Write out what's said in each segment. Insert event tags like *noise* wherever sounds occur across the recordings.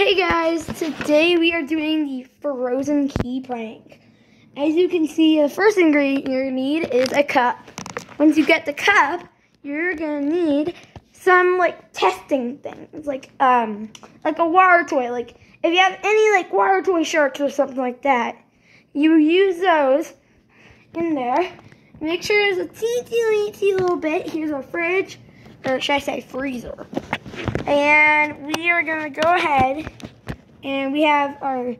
Hey guys, today we are doing the frozen key prank. As you can see, the first ingredient you're gonna need is a cup. Once you get the cup, you're gonna need some like testing things, like um, like a water toy. Like if you have any like water toy sharks or something like that, you use those in there. Make sure there's a teensy weensy little bit. Here's our fridge, or should I say freezer. And we are gonna go ahead and we have our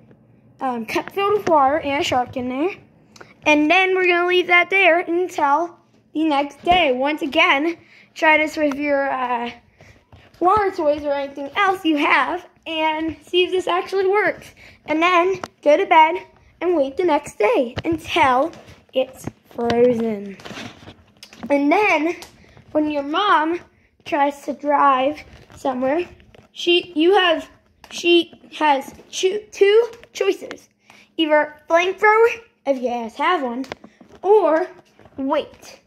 um, cup filled with water and a shark in there. And then we're gonna leave that there until the next day. Once again, try this with your uh, water toys or anything else you have and see if this actually works. And then go to bed and wait the next day until it's frozen. And then when your mom tries to drive somewhere, she you have she has two choices. Either flamethrower, if you guys have one, or wait.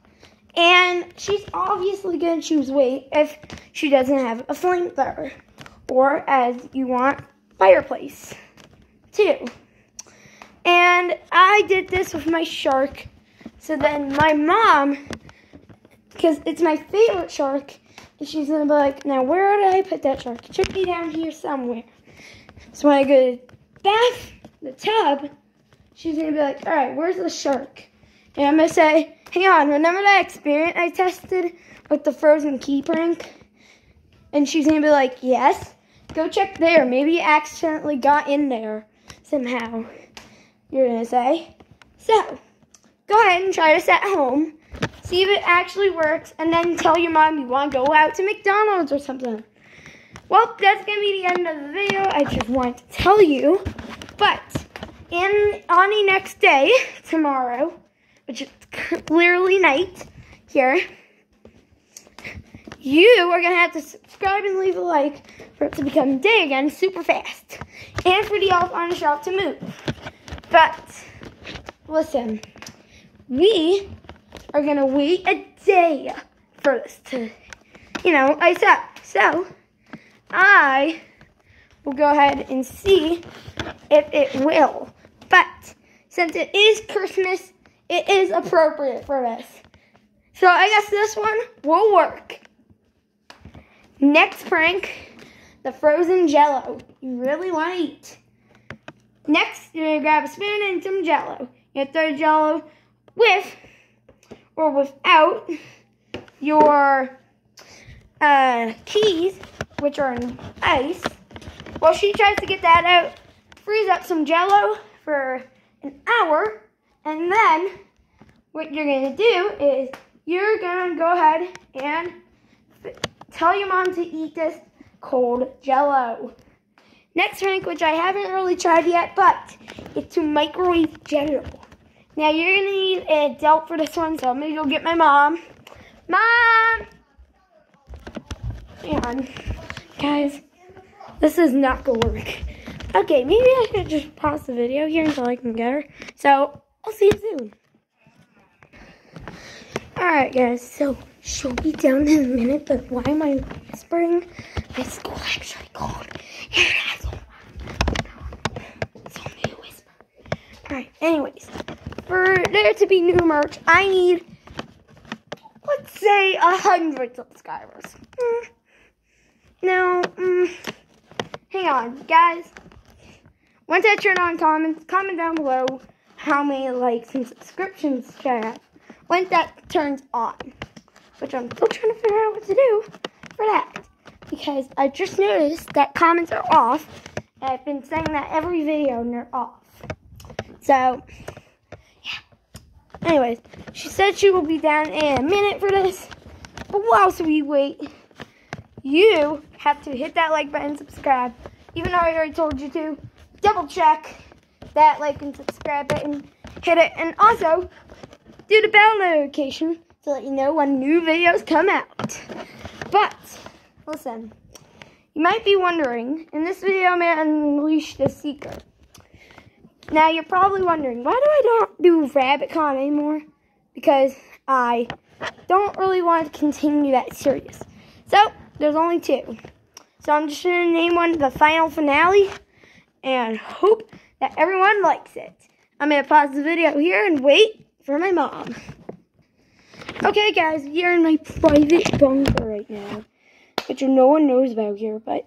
And she's obviously going to choose wait if she doesn't have a flamethrower. Or, as you want, fireplace, too. And I did this with my shark. So then my mom, because it's my favorite shark, and she's to be like, now where did I put that shark? It should be down here somewhere. So when I go to bath, the tub, she's to be like, all right, where's the shark? And I'm to say, hang on, remember that experiment I tested with the frozen key prank? And she's to be like, yes. Go check there. Maybe you accidentally got in there somehow. You're to say. So, go ahead and try this at home. See if it actually works. And then tell your mom you want to go out to McDonald's or something. Well, that's going to be the end of the video. I just want to tell you. But, in on the next day, *laughs* tomorrow, which is clearly night here, you are going to have to subscribe and leave a like for it to become day again super fast. And for the elf on the shelf to move. But, listen, we are to wait a day for this to, you know, ice up. So, I will go ahead and see if it will. But, since it is Christmas, it is appropriate for this. So I guess this one will work. Next prank, the frozen jello. You really want to eat. Next, you're going to grab a spoon and some jello. You throw jello with or without your uh, keys, which are in ice. While she tries to get that out, freeze up some jello for an hour, and then what you're going to do is you're going to go ahead and tell your mom to eat this cold jello. Next drink, which I haven't really tried yet, but it's to microwave jello. Now you're gonna need an adult for this one, so I'm gonna go get my mom. Mom! Hang on. Guys, this is not gonna work. Okay, maybe I should just pause the video here until I can get her. So, I'll see you soon. Alright guys, so she'll be down in a minute, but why am I whispering? My school actually called. Alright, anyways. For there to be new merch, I need let's say a hundred subscribers. Mm. Now, mm, hang on, guys. Once I turn on comments, comment down below how many likes and subscriptions I have once that turns on. Which I'm still trying to figure out what to do for that. Because I just noticed that comments are off. I've been saying that every video and they're off. So. Anyways, she said she will be down in a minute for this. But whilst we wait, you have to hit that like button, subscribe. Even though I already told you to, double check that like and subscribe button, hit it, and also do the bell notification to let you know when new videos come out. But, listen, you might be wondering, in this video I'm going to unleash the secret. Now, you're probably wondering, why do I not do RabbitCon anymore? Because I don't really want to continue that series. So, there's only two. So I'm just going to name one the final finale and hope that everyone likes it. I'm going to pause the video here and wait for my mom. Okay, guys, we are in my private bunker right now, which no one knows about here, but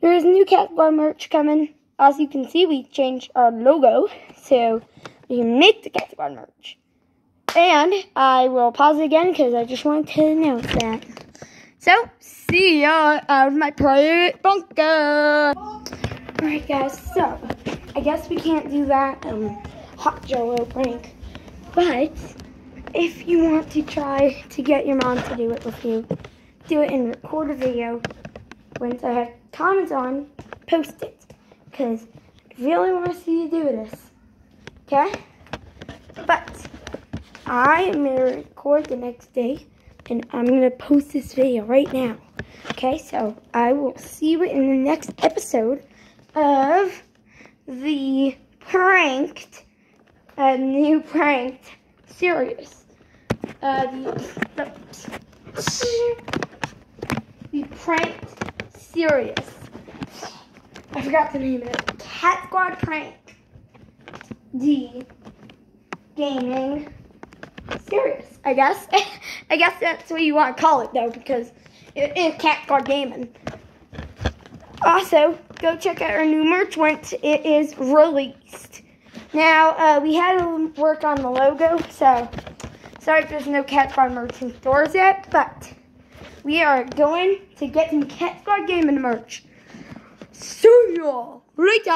there's new Kat merch coming. As you can see, we changed our logo, so we can make the Squad merch. And I will pause it again because I just wanted to announce that. So, see ya out of my private bunker. Alright guys, so, I guess we can't do that um, hot jello prank. But, if you want to try to get your mom to do it with you, do it and record a video. Once I have comments on, post it. Because I really want to see you do this. Okay? But, I am going to record the next day and I'm going to post this video right now. Okay, so I will see you in the next episode of the pranked, uh, new pranked series. Uh, the, the, the pranked series. I forgot the name of it. Kat Squad Prank. D. Gaming serious, I guess. *laughs* I guess that's what you want to call it, though, because it is Kat Squad Gaming. Also, go check out our new merch once it is released. Now, uh, we had to work on the logo, so sorry if there's no Kat Squad merch in stores yet, but we are going to get some Kat Squad Gaming merch. See y'all later!